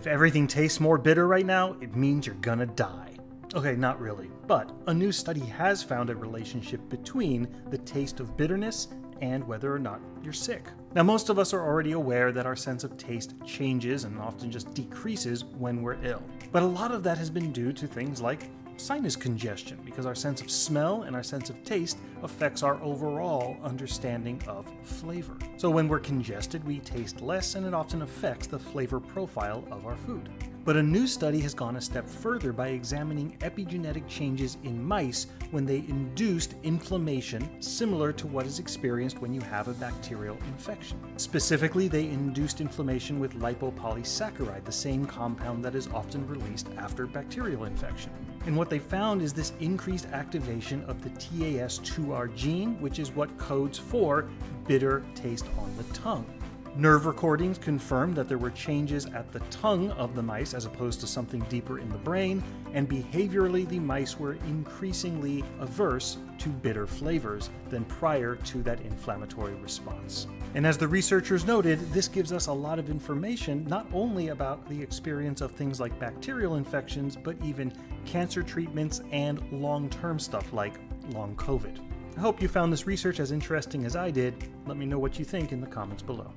If everything tastes more bitter right now, it means you're gonna die. Okay, not really, but a new study has found a relationship between the taste of bitterness and whether or not you're sick. Now, most of us are already aware that our sense of taste changes and often just decreases when we're ill. But a lot of that has been due to things like sinus congestion because our sense of smell and our sense of taste affects our overall understanding of flavor. So when we're congested, we taste less and it often affects the flavor profile of our food. But a new study has gone a step further by examining epigenetic changes in mice when they induced inflammation similar to what is experienced when you have a bacterial infection. Specifically, they induced inflammation with lipopolysaccharide, the same compound that is often released after bacterial infection. And what they found is this increased activation of the TAS2R gene, which is what codes for bitter taste on the tongue. Nerve recordings confirmed that there were changes at the tongue of the mice as opposed to something deeper in the brain, and behaviorally, the mice were increasingly averse to bitter flavors than prior to that inflammatory response. And as the researchers noted, this gives us a lot of information not only about the experience of things like bacterial infections, but even cancer treatments and long term stuff like long COVID. I hope you found this research as interesting as I did. Let me know what you think in the comments below.